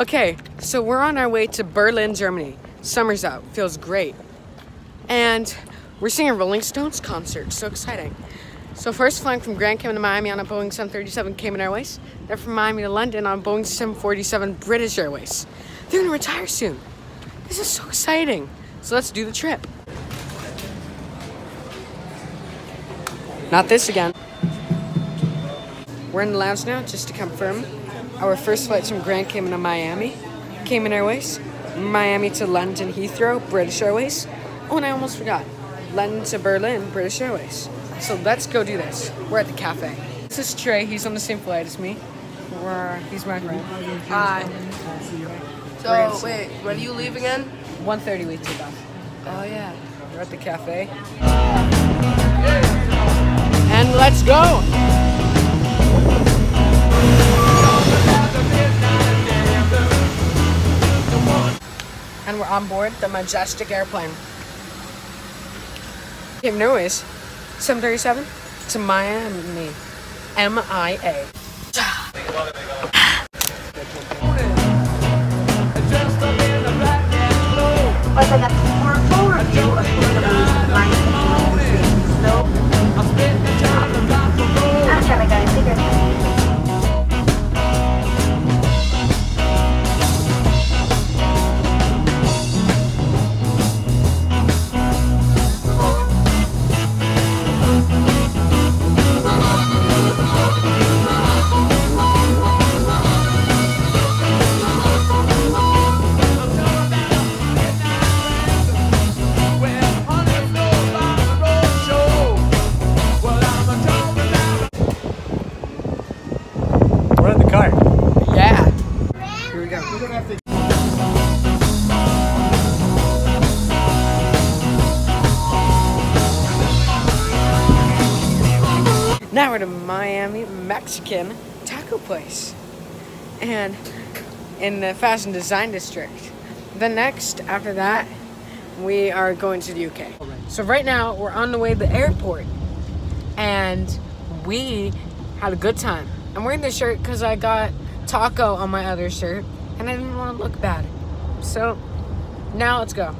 Okay, so we're on our way to Berlin, Germany. Summer's out, feels great. And we're seeing a Rolling Stones concert, so exciting. So first flying from Grand Cayman to Miami on a Boeing 737 Cayman Airways, then from Miami to London on a Boeing 747 British Airways. They're gonna retire soon. This is so exciting. So let's do the trip. Not this again. We're in the lounge now just to confirm. Our first flight's from Grand Cayman to Miami, Cayman Airways, Miami to London Heathrow, British Airways. Oh, and I almost forgot, London to Berlin, British Airways. So let's go do this. We're at the cafe. This is Tre. He's on the same flight as me. We're, he's my friend. Hi. So wait, when do you leave again? 1.30 we take off. Oh yeah. We're at the cafe. And let's go! And we're on board the majestic airplane. Have noise. 737 to Miami. M-I-A. Open up for a full review of Now we're at a Miami Mexican taco place. And in the fashion design district. The next, after that, we are going to the UK. So right now, we're on the way to the airport. And we had a good time. I'm wearing this shirt because I got taco on my other shirt. And I didn't want to look bad. So, now let's go.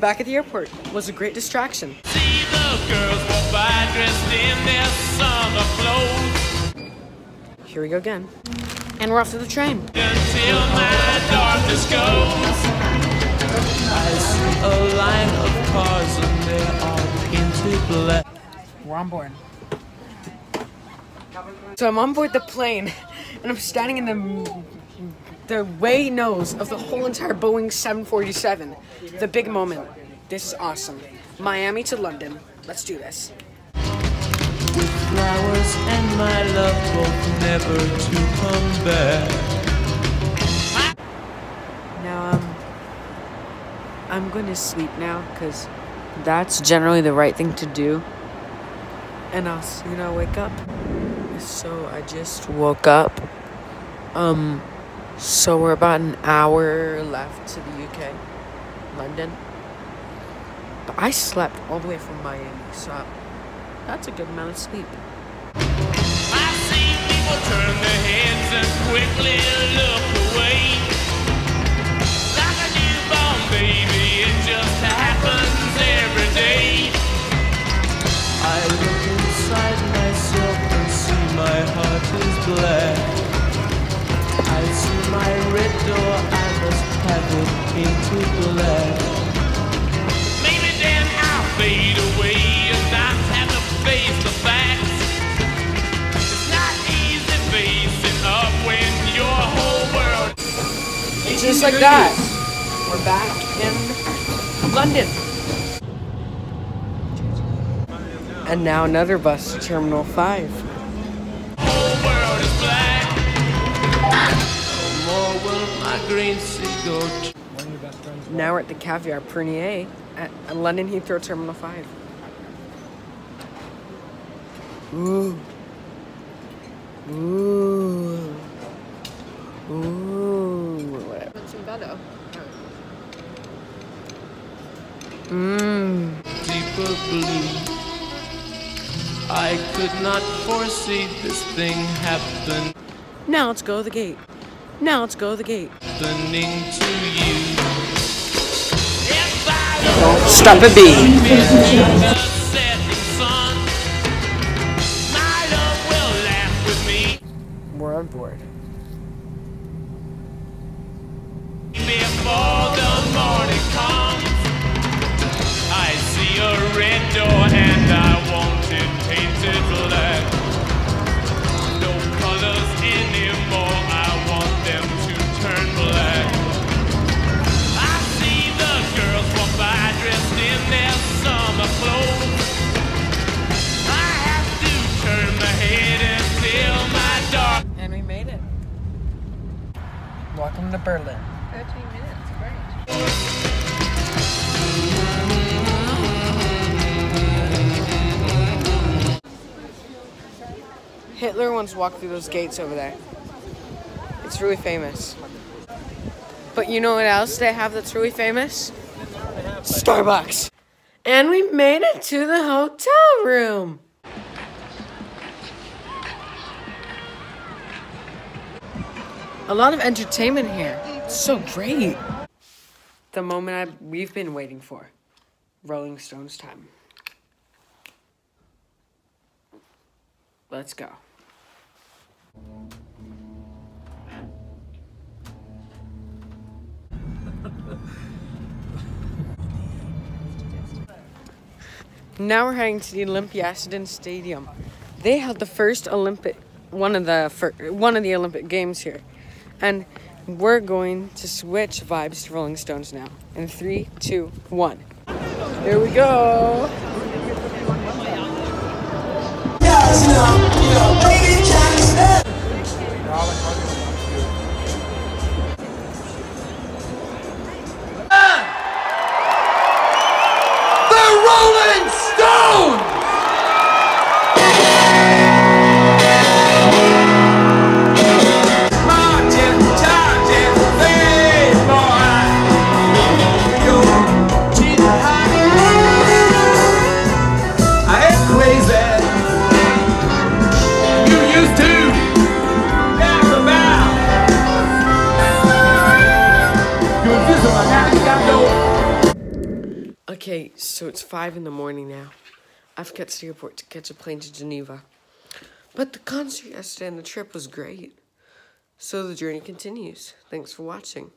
Back at the airport was a great distraction. See the girls walk by dressed in their summer clothes Here we go again. And we're off to the train. until my darkness goes. I see a line of cars and they are painted black. We're on board. So I'm on board the plane, and I'm standing in the the way nose of the whole entire Boeing 747. The big moment. This is awesome. Miami to London. Let's do this. With flowers and my love never to come back. Now um, I'm going to sleep now because that's generally the right thing to do. And I'll soon I'll wake up. So I just woke up. Um, so we're about an hour left to the UK, London. But I slept all the way from Miami, so that's a good amount of sleep. I see people turn their heads and quickly look away. Into black. Maybe then I'll fade away and not have to face the facts. It's not easy facing up when your whole world Just like that, we're back in London. And now another bus to Terminal 5. More will my green seagull One of your best friends Now we're at the Caviar Prunier at London Heathrow Terminal 5. Ooh. Ooh. Ooh. Whatever. Want some butter? Mmm. deeper blue. I could not foresee this thing happen, Now let's go to the gate. Now let's go to the gate. happening to you. If I Stop a bee. the setting sun, my love will laugh with me We're on board. Welcome to Berlin. 13 minutes, great. Hitler once walked through those gates over there. It's really famous. But you know what else they have that's really famous? Starbucks. And we made it to the hotel room. A lot of entertainment here. It's so great. The moment I, we've been waiting for. Rolling Stones time. Let's go. Now we're heading to the Olympiastadion Stadium. They held the first Olympic, one of the fir- one of the Olympic Games here, and we're going to switch vibes to Rolling Stones now. In three, two, one. Here we go. The Rolling Stones! So it's five in the morning now. I've got to the airport to catch a plane to Geneva. But the concert yesterday and the trip was great. So the journey continues. Thanks for watching.